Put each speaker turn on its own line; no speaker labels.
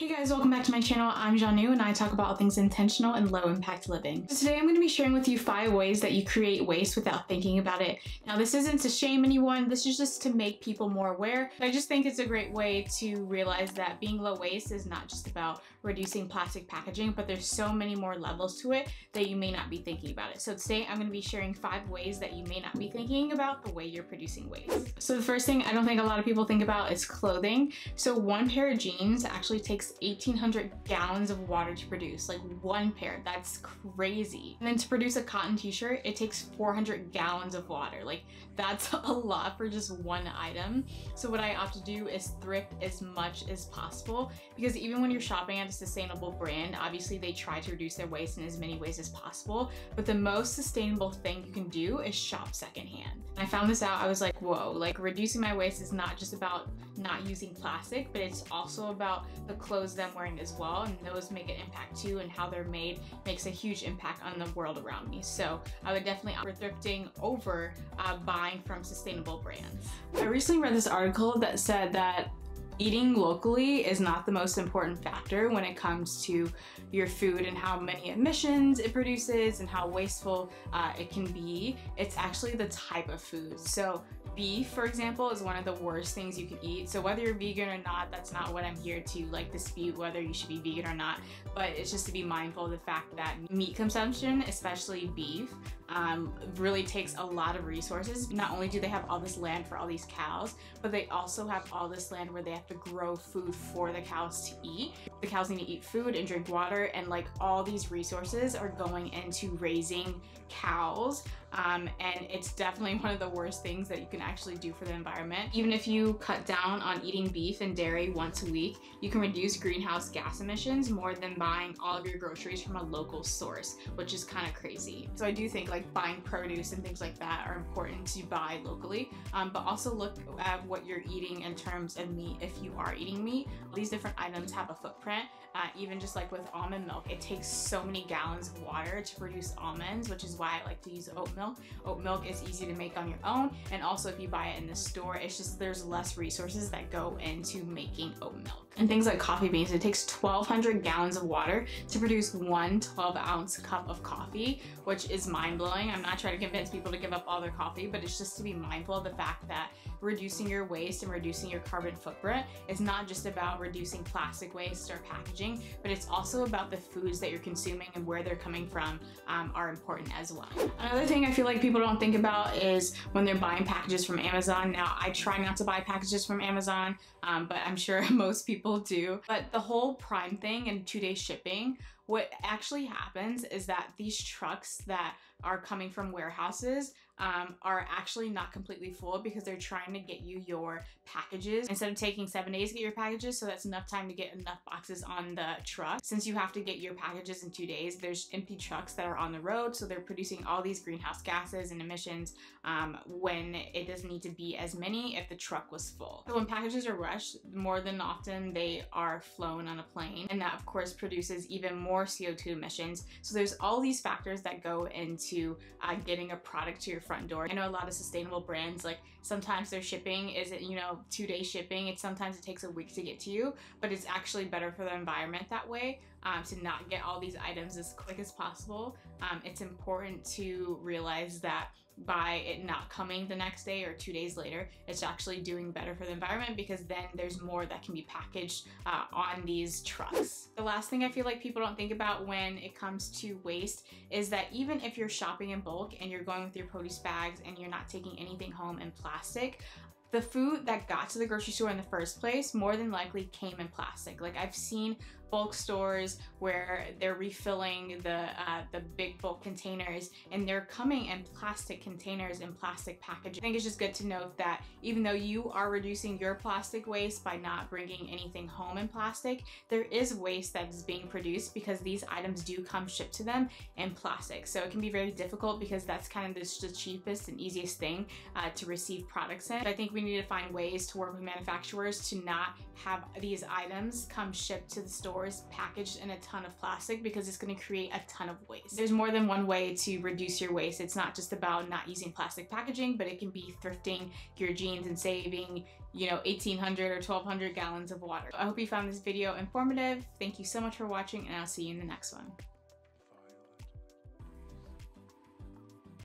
Hey guys, welcome back to my channel. I'm Jhanneu and I talk about all things intentional and low impact living. So today I'm going to be sharing with you five ways that you create waste without thinking about it. Now this isn't to shame anyone, this is just to make people more aware. I just think it's a great way to realize that being low waste is not just about reducing plastic packaging, but there's so many more levels to it that you may not be thinking about it. So today I'm going to be sharing five ways that you may not be thinking about the way you're producing waste. So the first thing I don't think a lot of people think about is clothing. So one pair of jeans actually takes 1800 gallons of water to produce, like one pair. That's crazy. And then to produce a cotton t-shirt, it takes 400 gallons of water. Like that's a lot for just one item. So what I opt to do is thrift as much as possible because even when you're shopping at a sustainable brand, obviously they try to reduce their waste in as many ways as possible. But the most sustainable thing you can do is shop secondhand. And I found this out, I was like, whoa, like reducing my waste is not just about not using plastic, but it's also about the clothes that I'm wearing as well. And those make an impact too and how they're made makes a huge impact on the world around me. So I would definitely opt for thrifting over uh, buying from sustainable brands. I recently read this article that said that eating locally is not the most important factor when it comes to your food and how many emissions it produces and how wasteful uh, it can be. It's actually the type of food. So beef, for example, is one of the worst things you can eat. So whether you're vegan or not, that's not what I'm here to like dispute whether you should be vegan or not. But it's just to be mindful of the fact that meat consumption, especially beef, um, really takes a lot of resources. Not only do they have all this land for all these cows, but they also have all this land where they have to grow food for the cows to eat. The cows need to eat food and drink water and like all these resources are going into raising cows um, and it's definitely one of the worst things that you can actually do for the environment. Even if you cut down on eating beef and dairy once a week, you can reduce greenhouse gas emissions more than buying all of your groceries from a local source, which is kind of crazy. So I do think like buying produce and things like that are important to buy locally, um, but also look at what you're eating in terms of meat if you are eating meat. These different items have a footprint, uh, even just like with almond milk, it takes so many gallons of water to produce almonds, which is why I like to use oat milk. Oat milk is easy to make on your own, and also if you buy it in the store, it's just there's less resources that go into making oat milk. And things like coffee beans, it takes 1,200 gallons of water to produce one 12 ounce cup of coffee, which is mind blowing. I'm not trying to convince people to give up all their coffee, but it's just to be mindful of the fact that reducing your waste and reducing your carbon footprint is not just about reducing plastic waste or packaging, but it's also about the foods that you're consuming and where they're coming from um, are important as well. Another thing feel like people don't think about is when they're buying packages from Amazon. Now, I try not to buy packages from Amazon, um, but I'm sure most people do. But the whole Prime thing and two-day shipping, what actually happens is that these trucks that are coming from warehouses um, are actually not completely full because they're trying to get you your packages instead of taking seven days to get your packages. So that's enough time to get enough boxes on the truck. Since you have to get your packages in two days there's empty trucks that are on the road. So they're producing all these greenhouse gases and emissions um, when it doesn't need to be as many if the truck was full. So when packages are rushed more than often they are flown on a plane. And that of course produces even more CO2 emissions. So there's all these factors that go into uh, getting a product to your front door. I know a lot of sustainable brands, like sometimes their shipping isn't, you know, two day shipping. It's sometimes it takes a week to get to you, but it's actually better for the environment that way um, to not get all these items as quick as possible. Um, it's important to realize that by it not coming the next day or two days later, it's actually doing better for the environment because then there's more that can be packaged uh, on these trucks. The last thing I feel like people don't think about when it comes to waste is that even if you're shopping in bulk and you're going with your produce bags and you're not taking anything home in plastic, the food that got to the grocery store in the first place more than likely came in plastic. Like I've seen bulk stores where they're refilling the uh, the big bulk containers and they're coming in plastic containers and plastic packaging. I think it's just good to note that even though you are reducing your plastic waste by not bringing anything home in plastic, there is waste that is being produced because these items do come shipped to them in plastic. So it can be very difficult because that's kind of the, the cheapest and easiest thing uh, to receive products in. But I think we need to find ways to work with manufacturers to not have these items come shipped to the stores packaged in a ton of plastic because it's going to create a ton of waste. There's more than one way to reduce your waste. It's not just about not using plastic packaging, but it can be thrifting your jeans and saving, you know, 1800 or 1200 gallons of water. I hope you found this video informative. Thank you so much for watching and I'll see you in the next one.